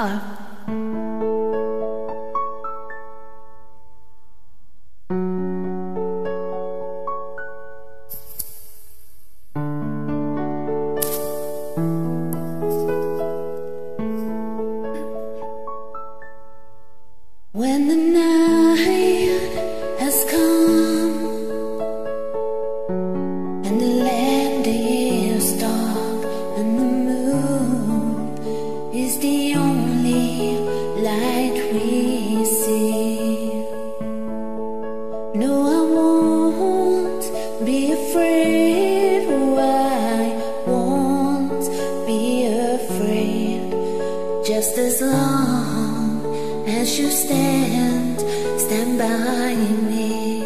Hello. When the night has come and the as long as you stand, stand by me.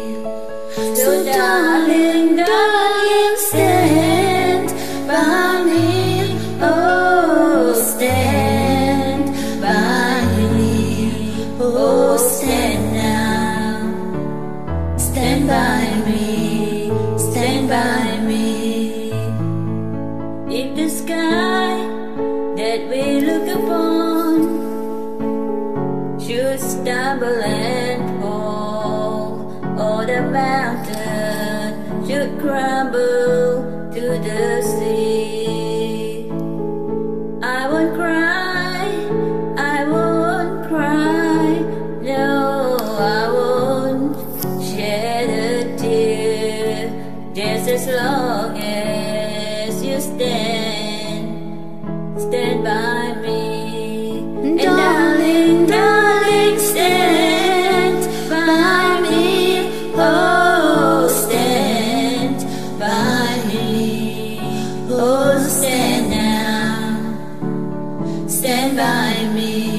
So, darling, darling, stand by me. Oh, stand by me. Oh, stand now. Stand by me. Stand by me. If the sky that we look upon stumble and fall, or the mountain should crumble. stand by me.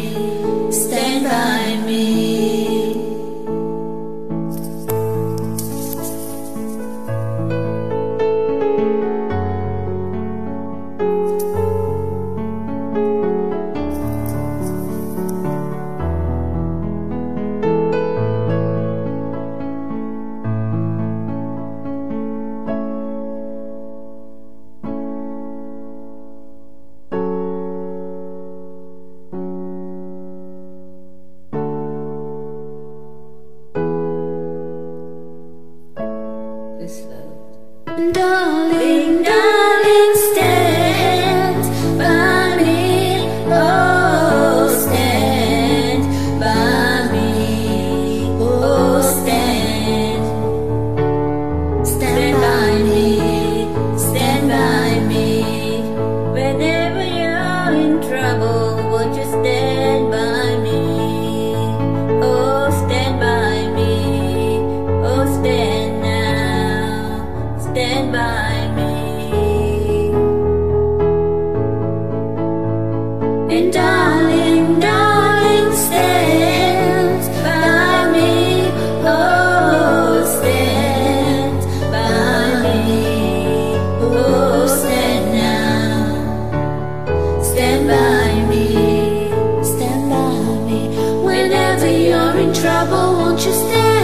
darling. Oh, won't you stay?